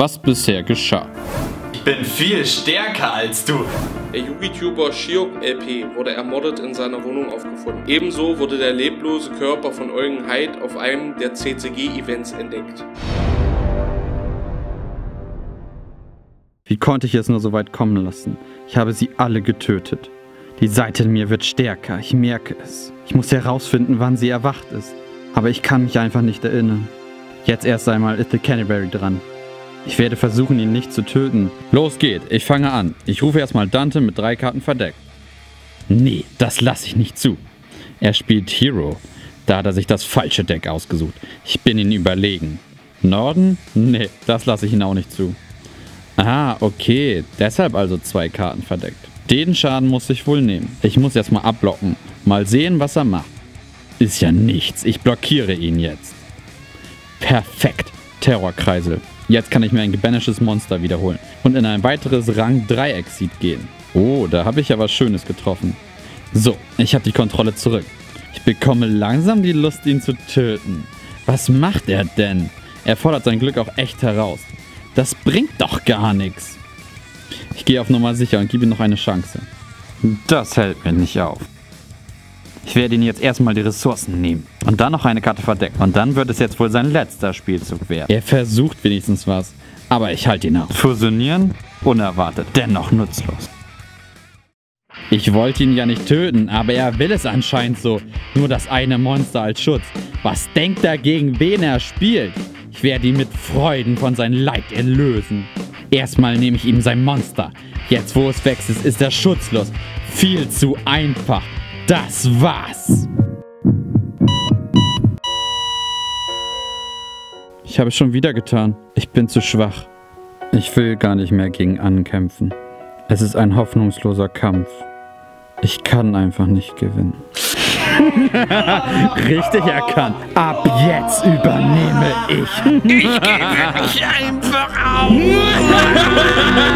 was bisher geschah. Ich bin viel stärker als du. Der YouTuber Shiok LP wurde ermordet in seiner Wohnung aufgefunden. Ebenso wurde der leblose Körper von Eugen Heid auf einem der CCG-Events entdeckt. Wie konnte ich es nur so weit kommen lassen? Ich habe sie alle getötet. Die Seite in mir wird stärker, ich merke es. Ich muss herausfinden, wann sie erwacht ist. Aber ich kann mich einfach nicht erinnern. Jetzt erst einmal ist The Canterbury dran. Ich werde versuchen, ihn nicht zu töten. Los geht, ich fange an. Ich rufe erstmal Dante mit drei Karten verdeckt. Nee, das lasse ich nicht zu. Er spielt Hero. Da hat er sich das falsche Deck ausgesucht. Ich bin ihn überlegen. Norden? Nee, das lasse ich ihn auch nicht zu. Ah, okay. Deshalb also zwei Karten verdeckt. Den Schaden muss ich wohl nehmen. Ich muss erstmal abblocken. Mal sehen, was er macht. Ist ja nichts. Ich blockiere ihn jetzt. Perfekt. Terrorkreisel. Jetzt kann ich mir ein gebanishes Monster wiederholen und in ein weiteres Rang 3 Exit gehen. Oh, da habe ich ja was Schönes getroffen. So, ich habe die Kontrolle zurück. Ich bekomme langsam die Lust, ihn zu töten. Was macht er denn? Er fordert sein Glück auch echt heraus. Das bringt doch gar nichts. Ich gehe auf Nummer sicher und gebe ihm noch eine Chance. Das hält mir nicht auf. Ich werde ihn jetzt erstmal die Ressourcen nehmen. Und dann noch eine Karte verdecken. Und dann wird es jetzt wohl sein letzter Spielzug werden. Er versucht wenigstens was. Aber ich halte ihn auf. Fusionieren? Unerwartet. Dennoch nutzlos. Ich wollte ihn ja nicht töten, aber er will es anscheinend so. Nur das eine Monster als Schutz. Was denkt er, gegen wen er spielt? Ich werde ihn mit Freuden von seinem Leid erlösen. Erstmal nehme ich ihm sein Monster. Jetzt, wo es wächst, ist er schutzlos. Viel zu einfach. Das war's. Ich habe es schon wieder getan. Ich bin zu schwach. Ich will gar nicht mehr gegen ankämpfen. Es ist ein hoffnungsloser Kampf. Ich kann einfach nicht gewinnen. Richtig erkannt. Ab jetzt übernehme ich. Ich gebe mich einfach auf.